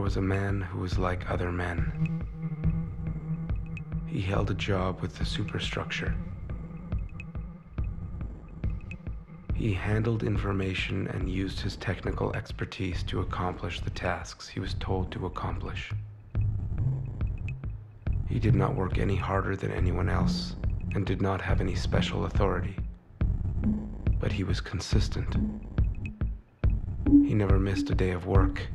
Was a man who was like other men. He held a job with the superstructure. He handled information and used his technical expertise to accomplish the tasks he was told to accomplish. He did not work any harder than anyone else and did not have any special authority. But he was consistent. He never missed a day of work.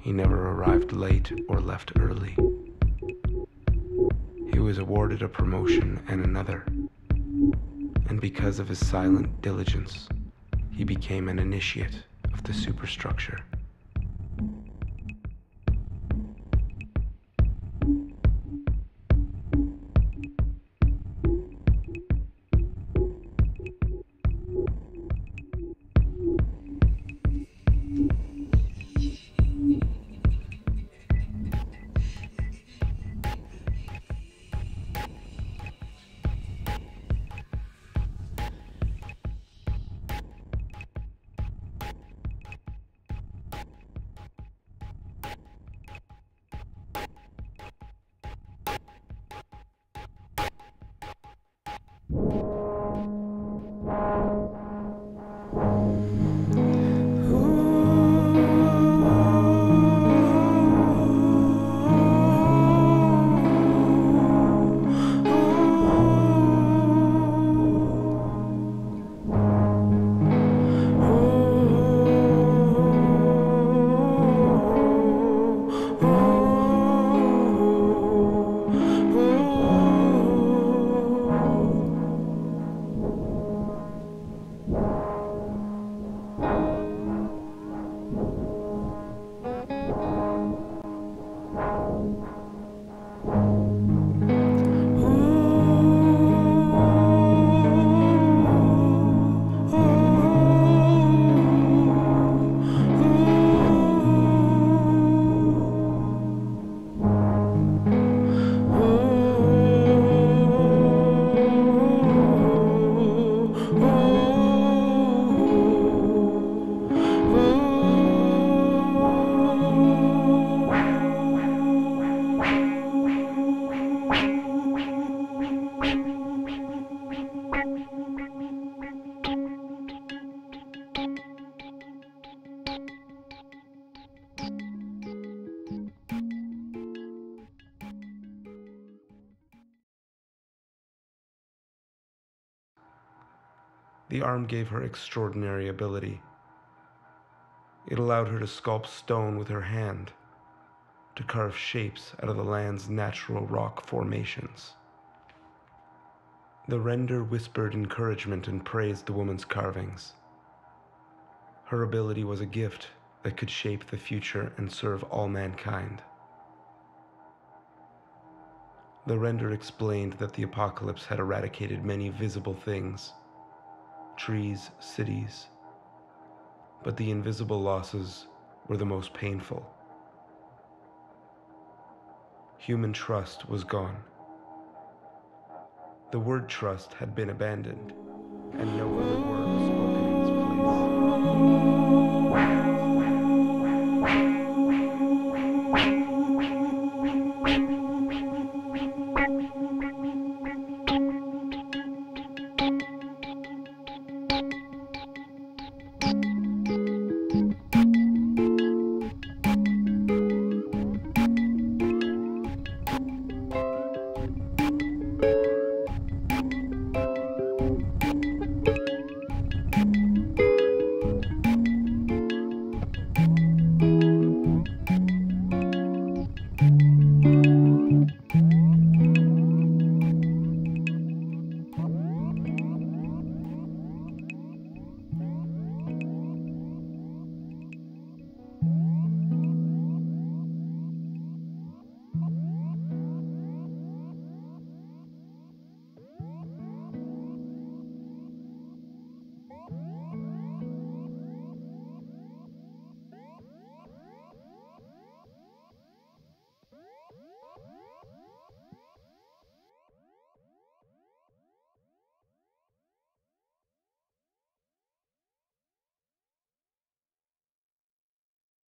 He never arrived late or left early. He was awarded a promotion and another. And because of his silent diligence, he became an initiate of the superstructure. The arm gave her extraordinary ability. It allowed her to sculpt stone with her hand, to carve shapes out of the land's natural rock formations. The render whispered encouragement and praised the woman's carvings. Her ability was a gift that could shape the future and serve all mankind. The render explained that the apocalypse had eradicated many visible things trees, cities. But the invisible losses were the most painful. Human trust was gone. The word trust had been abandoned, and no other word was spoken in its place.